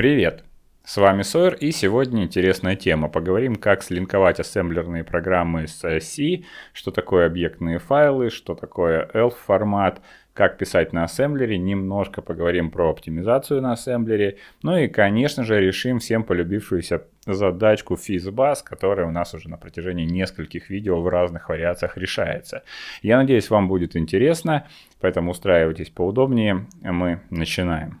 Привет! С вами Сойер и сегодня интересная тема. Поговорим, как слинковать ассемблерные программы с C, что такое объектные файлы, что такое ELF формат, как писать на ассемблере, немножко поговорим про оптимизацию на ассемблере, ну и, конечно же, решим всем полюбившуюся задачку FizzBuzz, которая у нас уже на протяжении нескольких видео в разных вариациях решается. Я надеюсь, вам будет интересно, поэтому устраивайтесь поудобнее, мы начинаем.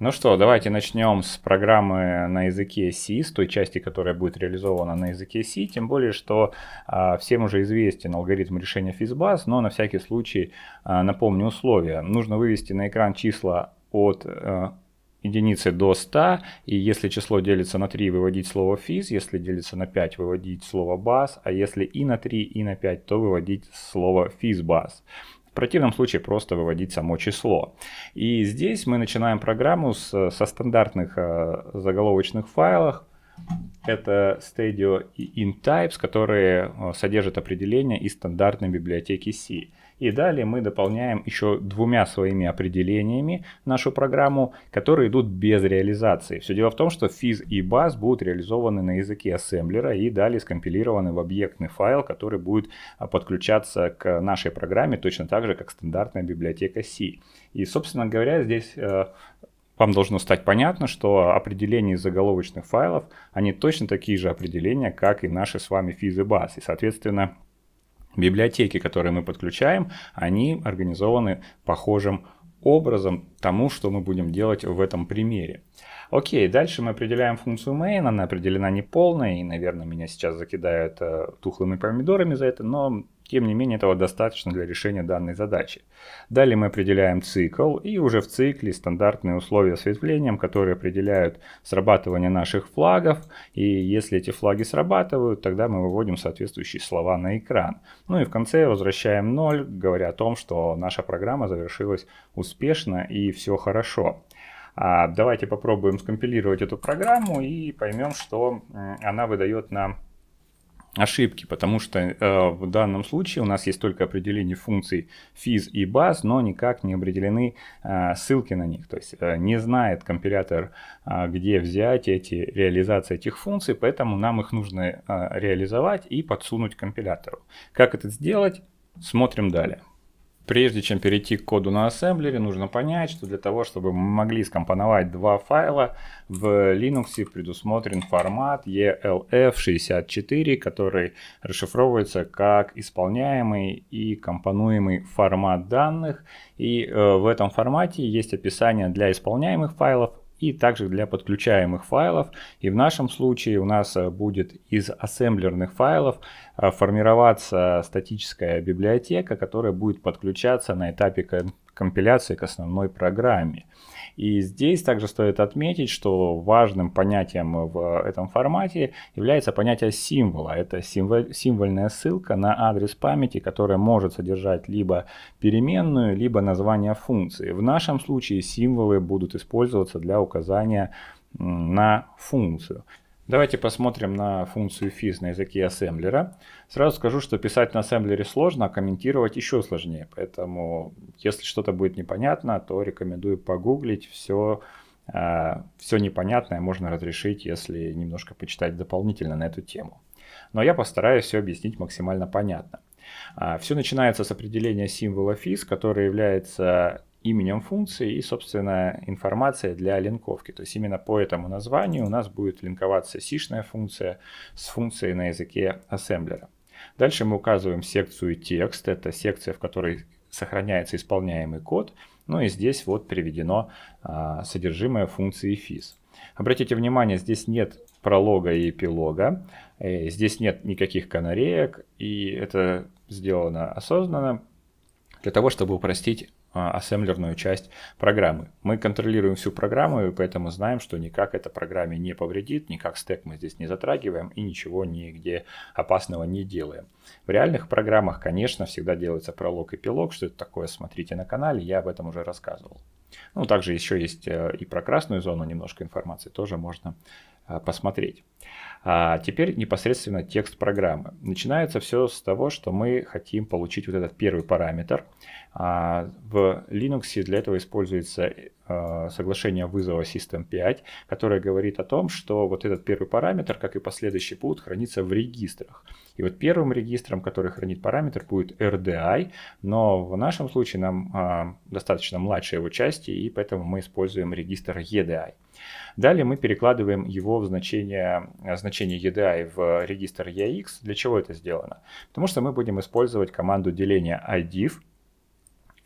Ну что, давайте начнем с программы на языке C, с той части, которая будет реализована на языке C, тем более, что а, всем уже известен алгоритм решения FizzBuzz, но на всякий случай а, напомню условия. Нужно вывести на экран числа от а, единицы до 100, и если число делится на 3, выводить слово fizz, если делится на 5, выводить слово buzz, а если и на 3, и на 5, то выводить слово fizzbuzz противном случае просто выводить само число. И здесь мы начинаем программу с, со стандартных э, заголовочных файлов. Это Stadio и InTypes, которые э, содержат определения из стандартной библиотеки C. И далее мы дополняем еще двумя своими определениями нашу программу, которые идут без реализации. Все дело в том, что fizz и buzz будут реализованы на языке ассемблера и далее скомпилированы в объектный файл, который будет а, подключаться к нашей программе точно так же, как стандартная библиотека C. И, собственно говоря, здесь э, вам должно стать понятно, что определения из заголовочных файлов, они точно такие же определения, как и наши с вами fizz и buzz. И, соответственно, библиотеки, которые мы подключаем, они организованы похожим образом тому, что мы будем делать в этом примере. Окей, дальше мы определяем функцию main, она определена неполной, и, наверное, меня сейчас закидают э, тухлыми помидорами за это, но тем не менее, этого достаточно для решения данной задачи. Далее мы определяем цикл, и уже в цикле стандартные условия осветлением, которые определяют срабатывание наших флагов. И если эти флаги срабатывают, тогда мы выводим соответствующие слова на экран. Ну и в конце возвращаем 0, говоря о том, что наша программа завершилась успешно и все хорошо. А давайте попробуем скомпилировать эту программу и поймем, что она выдает нам ошибки, потому что э, в данном случае у нас есть только определение функций fizz и buzz, но никак не определены э, ссылки на них. То есть э, не знает компилятор, э, где взять эти реализации этих функций, поэтому нам их нужно э, реализовать и подсунуть компилятору. Как это сделать? Смотрим далее. Прежде чем перейти к коду на ассемблере, нужно понять, что для того, чтобы мы могли скомпоновать два файла, в Linux предусмотрен формат ELF64, который расшифровывается как исполняемый и компонуемый формат данных. И э, в этом формате есть описание для исполняемых файлов, и также для подключаемых файлов. И в нашем случае у нас э, будет из ассемблерных файлов э, формироваться статическая библиотека, которая будет подключаться на этапе компиляции к основной программе. И здесь также стоит отметить, что важным понятием в этом формате является понятие символа. Это символ, символьная ссылка на адрес памяти, которая может содержать либо переменную, либо название функции. В нашем случае символы будут использоваться для указания на функцию. Давайте посмотрим на функцию fizz на языке ассемблера. Сразу скажу, что писать на ассемблере сложно, а комментировать еще сложнее. Поэтому, если что-то будет непонятно, то рекомендую погуглить. Все, э, все непонятное можно разрешить, если немножко почитать дополнительно на эту тему. Но я постараюсь все объяснить максимально понятно. А, все начинается с определения символа fizz, который является именем функции и, собственно, информация для линковки. То есть именно по этому названию у нас будет линковаться сишная функция с функцией на языке ассемблера. Дальше мы указываем секцию текст. Это секция, в которой сохраняется исполняемый код. Ну и здесь вот приведено а, содержимое функции fizz. Обратите внимание, здесь нет пролога и эпилога. Э, здесь нет никаких канареек. И это сделано осознанно для того, чтобы упростить ассемблерную часть программы. Мы контролируем всю программу, и поэтому знаем, что никак эта программе не повредит, никак стек мы здесь не затрагиваем и ничего нигде опасного не делаем. В реальных программах, конечно, всегда делается пролог и пилог. Что это такое, смотрите на канале, я об этом уже рассказывал. Ну, также еще есть э, и про красную зону немножко информации, тоже можно э, посмотреть. А теперь непосредственно текст программы. Начинается все с того, что мы хотим получить вот этот первый параметр. А в Linux для этого используется э, соглашение вызова System 5, которое говорит о том, что вот этот первый параметр, как и последующий, будут храниться в регистрах. И вот первым регистром, который хранит параметр, будет RDI, но в нашем случае нам а, достаточно младшей его части, и поэтому мы используем регистр EDI. Далее мы перекладываем его в значение, значение EDI в регистр EAX. Для чего это сделано? Потому что мы будем использовать команду деления IDIV,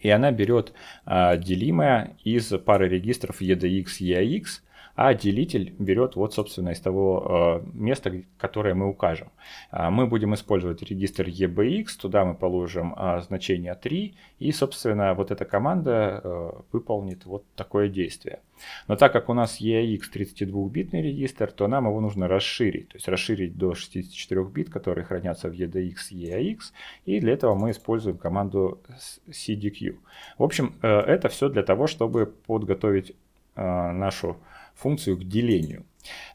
и она берет а, делимое из пары регистров EDX и EAX, а делитель берет вот, собственно, из того э, места, которое мы укажем. А мы будем использовать регистр EBX, туда мы положим э, значение 3, и, собственно, вот эта команда э, выполнит вот такое действие. Но так как у нас EAX 32-битный регистр, то нам его нужно расширить, то есть расширить до 64 бит, которые хранятся в EDX и EAX, и для этого мы используем команду CDQ. В общем, э, это все для того, чтобы подготовить нашу функцию к делению.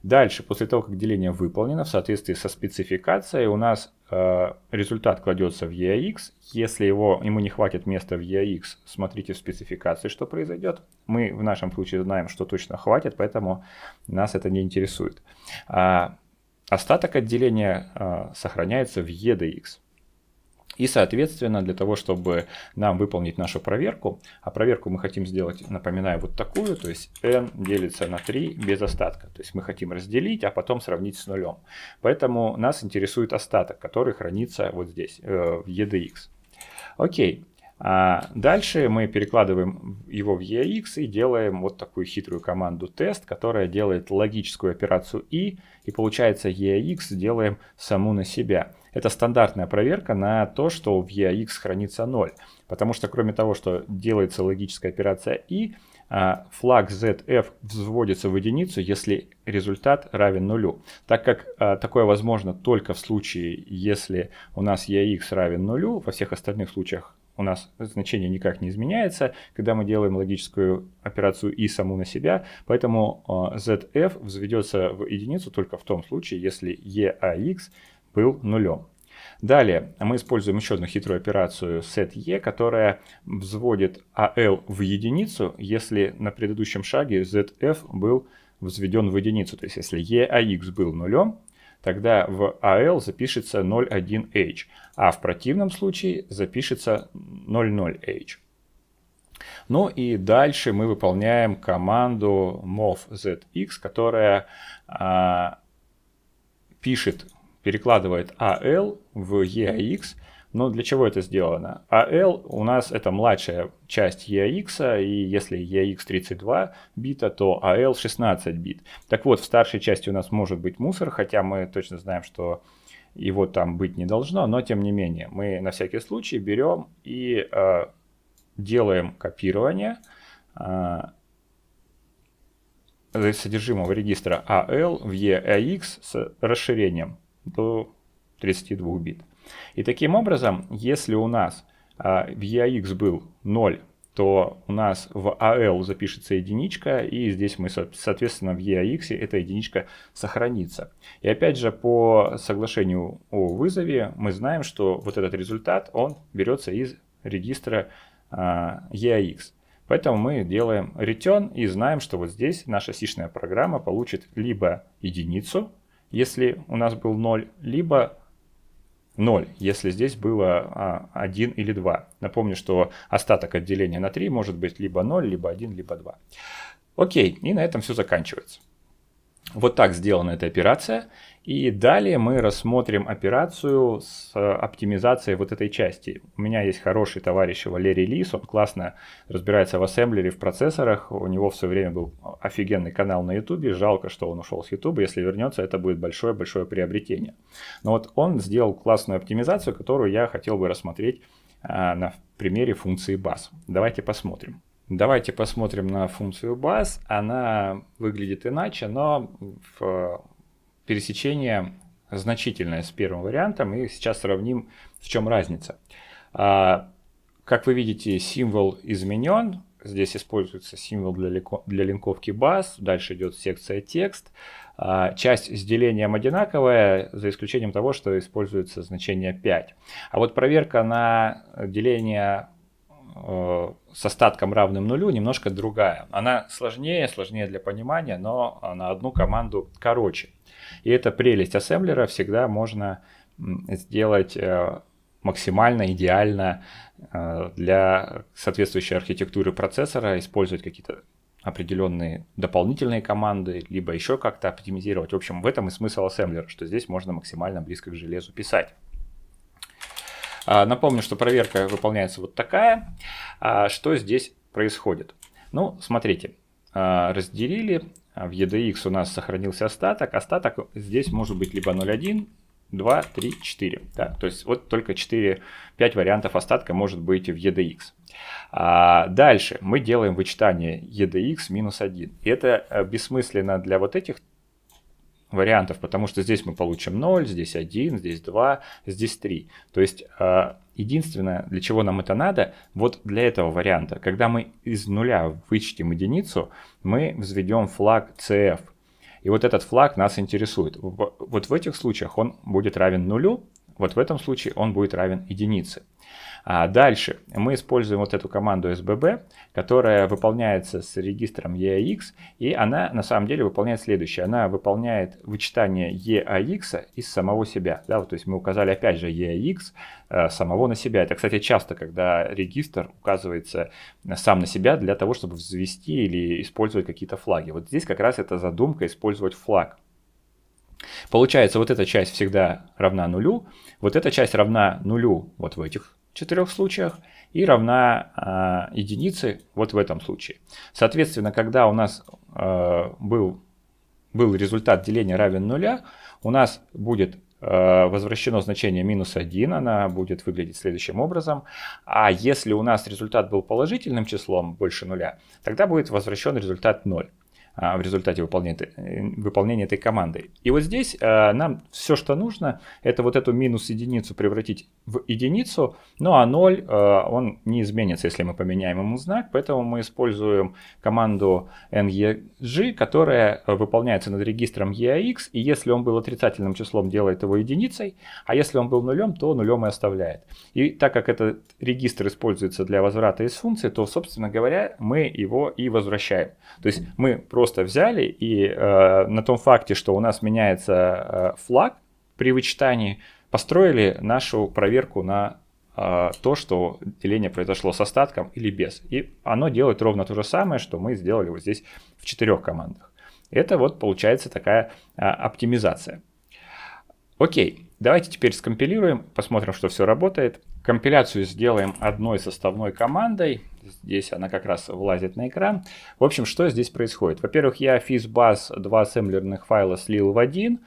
Дальше, после того, как деление выполнено в соответствии со спецификацией, у нас э, результат кладется в EAX. Если его, ему не хватит места в EAX, смотрите в спецификации, что произойдет. Мы в нашем случае знаем, что точно хватит, поэтому нас это не интересует. А остаток отделения э, сохраняется в EDX. И, соответственно, для того, чтобы нам выполнить нашу проверку, а проверку мы хотим сделать, напоминаю, вот такую, то есть n делится на 3 без остатка. То есть мы хотим разделить, а потом сравнить с нулем. Поэтому нас интересует остаток, который хранится вот здесь, э, в EDX. Окей. А дальше мы перекладываем его в EAX и делаем вот такую хитрую команду тест, которая делает логическую операцию и, и получается EAX делаем саму на себя. Это стандартная проверка на то, что в EAX хранится 0. Потому что кроме того, что делается логическая операция и, а, флаг ZF взводится в единицу, если результат равен нулю. Так как а, такое возможно только в случае, если у нас EAX равен нулю, во всех остальных случаях у нас значение никак не изменяется, когда мы делаем логическую операцию и саму на себя, поэтому ZF взведется в единицу только в том случае, если EAX был нулем. Далее мы используем еще одну хитрую операцию setE, которая взводит AL в единицу, если на предыдущем шаге ZF был взведен в единицу. То есть если EAX был нулем, тогда в AL запишется 0,1H, а в противном случае запишется 0,0H. Ну и дальше мы выполняем команду movzx, которая а, пишет перекладывает AL в EAX. Но для чего это сделано? AL у нас это младшая часть EAX, и если EAX 32 бита, то AL 16 бит. Так вот, в старшей части у нас может быть мусор, хотя мы точно знаем, что его там быть не должно, но тем не менее мы на всякий случай берем и э, делаем копирование э, содержимого регистра AL в EAX с расширением до 32 бит. И таким образом, если у нас а, в EAX был 0, то у нас в AL запишется единичка, и здесь мы, соответственно, в EAX эта единичка сохранится. И опять же, по соглашению о вызове мы знаем, что вот этот результат, он берется из регистра а, EAX. Поэтому мы делаем return и знаем, что вот здесь наша сишная программа получит либо единицу, если у нас был 0, либо 0, если здесь было 1 а, или 2. Напомню, что остаток отделения на 3 может быть либо 0, либо 1, либо 2. Окей, и на этом все заканчивается. Вот так сделана эта операция. И далее мы рассмотрим операцию с оптимизацией вот этой части. У меня есть хороший товарищ Валерий Лис, он классно разбирается в ассемблере, в процессорах. У него в свое время был офигенный канал на ютубе. Жалко, что он ушел с ютуба. Если вернется, это будет большое-большое приобретение. Но вот он сделал классную оптимизацию, которую я хотел бы рассмотреть а, на примере функции bus. Давайте посмотрим. Давайте посмотрим на функцию bus. Она выглядит иначе, но в пересечение значительное с первым вариантом. И сейчас сравним, в чем разница. А, как вы видите, символ изменен. Здесь используется символ для, для линковки bus. Дальше идет секция текст. А, часть с делением одинаковая, за исключением того, что используется значение 5. А вот проверка на деление э, с остатком равным нулю немножко другая. Она сложнее, сложнее для понимания, но на одну команду короче. И это прелесть ассемблера, всегда можно сделать э, максимально идеально э, для соответствующей архитектуры процессора, использовать какие-то определенные дополнительные команды, либо еще как-то оптимизировать. В общем, в этом и смысл ассемблера, что здесь можно максимально близко к железу писать. А, напомню, что проверка выполняется вот такая. А, что здесь происходит? Ну, смотрите, а, разделили, в EDX у нас сохранился остаток. Остаток здесь может быть либо 0,1, 2, 3, 4. Да? То есть вот только 4, 5 вариантов остатка может быть в EDX. Дальше мы делаем вычитание EDX минус 1. И это э, бессмысленно для вот этих вариантов, потому что здесь мы получим 0, здесь 1, здесь 2, здесь 3. То есть э, единственное, для чего нам это надо, вот для этого варианта, когда мы из нуля вычтем единицу, мы взведем флаг CF – и вот этот флаг нас интересует. Вот в этих случаях он будет равен нулю, вот в этом случае он будет равен единице. А дальше мы используем вот эту команду SBB, которая выполняется с регистром EAX, и она на самом деле выполняет следующее. Она выполняет вычитание EAX из самого себя. Да, вот, то есть мы указали опять же EAX э, самого на себя. Это, кстати, часто, когда регистр указывается сам на себя для того, чтобы взвести или использовать какие-то флаги. Вот здесь как раз эта задумка использовать флаг. Получается, вот эта часть всегда равна нулю, вот эта часть равна нулю вот в этих четырех случаях и равна э, единице вот в этом случае. Соответственно, когда у нас э, был, был результат деления равен нуля, у нас будет э, возвращено значение минус 1, она будет выглядеть следующим образом. А если у нас результат был положительным числом больше нуля, тогда будет возвращен результат 0. А, в результате выполнения, э, выполнения этой команды. И вот здесь э, нам все, что нужно, это вот эту минус единицу превратить в единицу, ну а 0, э, он не изменится, если мы поменяем ему знак, поэтому мы используем команду NEG, которая выполняется над регистром EAX, и если он был отрицательным числом, делает его единицей, а если он был нулем, то нулем и оставляет. И так как этот регистр используется для возврата из функции, то, собственно говоря, мы его и возвращаем. То есть мы просто просто взяли и э, на том факте, что у нас меняется э, флаг при вычитании, построили нашу проверку на э, то, что деление произошло с остатком или без. И оно делает ровно то же самое, что мы сделали вот здесь в четырех командах. Это вот получается такая э, оптимизация. Окей, давайте теперь скомпилируем, посмотрим, что все работает. Компиляцию сделаем одной составной командой. Здесь она как раз влазит на экран. В общем, что здесь происходит? Во-первых, я FizzBuzz два ассемблерных файла слил в один.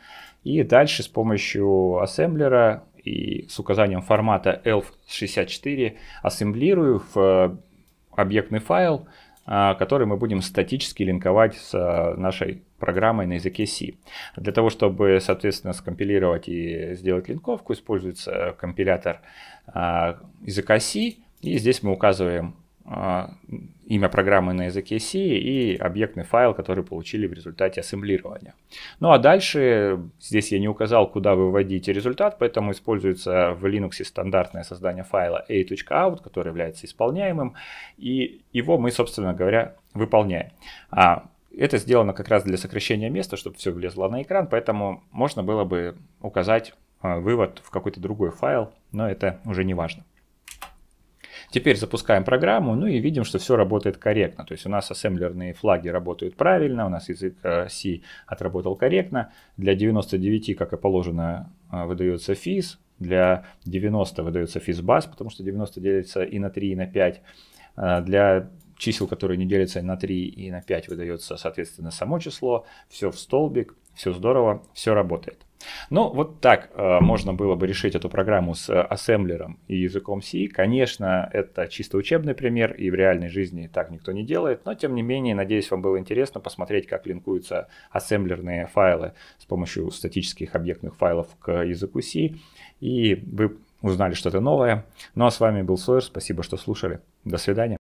И дальше с помощью ассемблера и с указанием формата ELF64 ассемблирую в объектный файл а, который мы будем статически линковать с а, нашей программой на языке C. Для того, чтобы, соответственно, скомпилировать и сделать линковку, используется компилятор а, языка C. И здесь мы указываем а, имя программы на языке C и объектный файл, который получили в результате ассемблирования. Ну а дальше, здесь я не указал, куда вы вводите результат, поэтому используется в Linux стандартное создание файла a.out, который является исполняемым, и его мы, собственно говоря, выполняем. А это сделано как раз для сокращения места, чтобы все влезло на экран, поэтому можно было бы указать а, вывод в какой-то другой файл, но это уже не важно. Теперь запускаем программу, ну и видим, что все работает корректно. То есть у нас ассемблерные флаги работают правильно, у нас язык э, C отработал корректно. Для 99, как и положено, э, выдается физ. Для 90 выдается физ-бас, потому что 90 делится и на 3, и на 5. Э, для чисел, которые не делятся на 3 и на 5, выдается, соответственно, само число. Все в столбик, все здорово, все работает. Ну, вот так э, можно было бы решить эту программу с ассемблером и языком C. Конечно, это чисто учебный пример, и в реальной жизни так никто не делает, но тем не менее, надеюсь, вам было интересно посмотреть, как линкуются ассемблерные файлы с помощью статических объектных файлов к языку C, и вы узнали что-то новое. Ну а с вами был Сойер, спасибо, что слушали. До свидания.